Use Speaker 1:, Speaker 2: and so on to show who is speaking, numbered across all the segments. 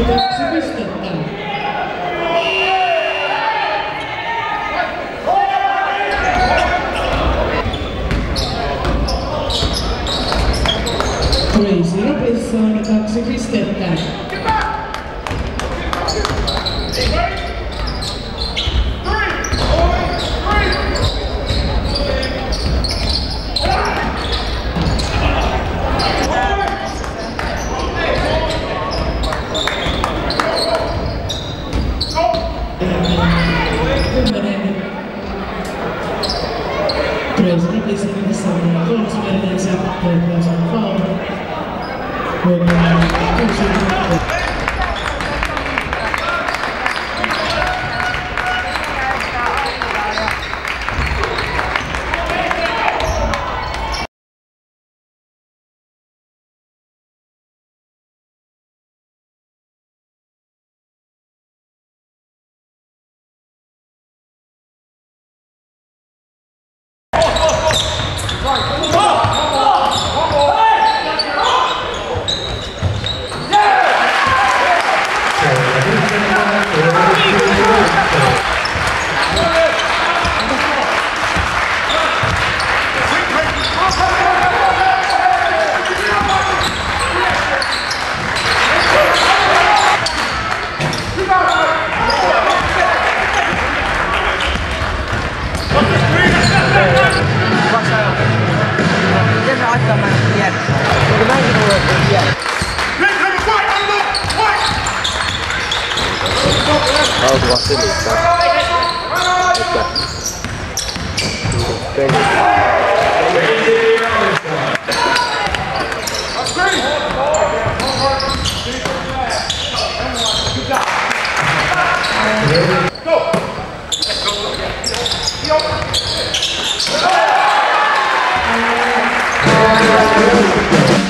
Speaker 1: Süper Stadtteil. Crazy, la persona, taxi. 这是历史上首次在联赛中亮相，我们的对手。
Speaker 2: How's Wasili? What's that? Thank you. Go! Go!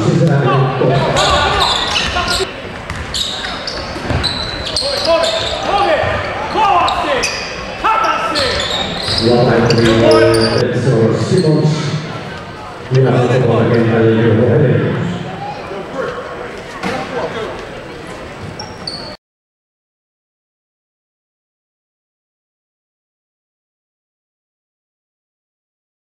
Speaker 2: 过来！过来！过来！过来！过来！过来！打死！打死！我来指挥，所以希望你们能够更加的有魄力。